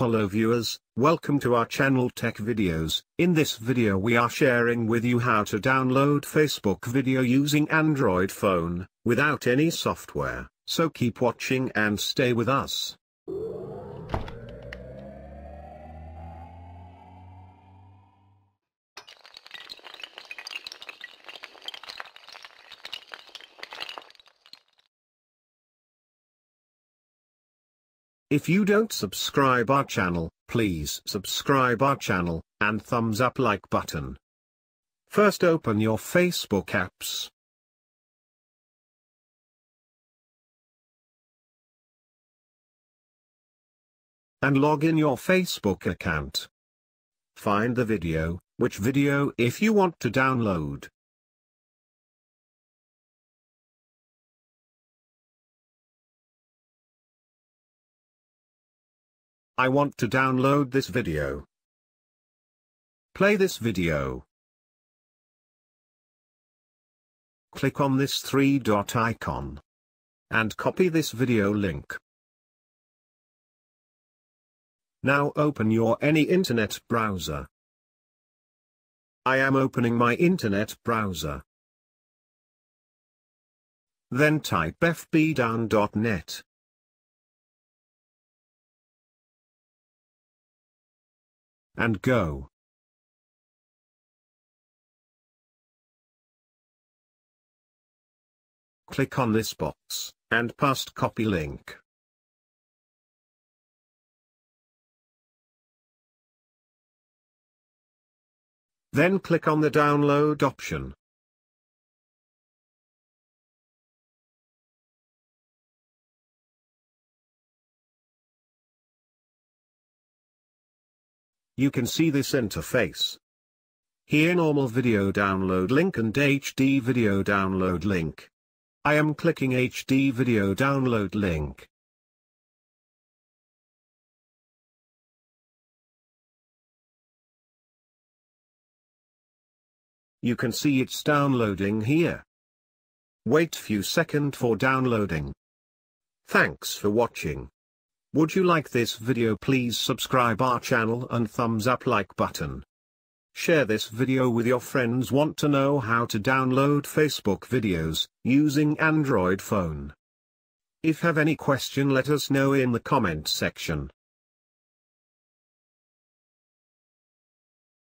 Hello viewers, welcome to our channel Tech Videos. In this video we are sharing with you how to download Facebook video using Android phone, without any software, so keep watching and stay with us. If you don't subscribe our channel, please subscribe our channel, and thumbs up like button. First open your Facebook apps. And log in your Facebook account. Find the video, which video if you want to download. I want to download this video. Play this video. Click on this three dot icon. And copy this video link. Now open your any internet browser. I am opening my internet browser. Then type fbdown.net. and go. Click on this box, and paste copy link. Then click on the download option. You can see this interface. Here normal video download link and HD video download link. I am clicking HD video download link. You can see it's downloading here. Wait few second for downloading. Thanks for watching. Would you like this video please subscribe our channel and thumbs up like button. Share this video with your friends want to know how to download Facebook videos, using Android phone. If have any question let us know in the comment section.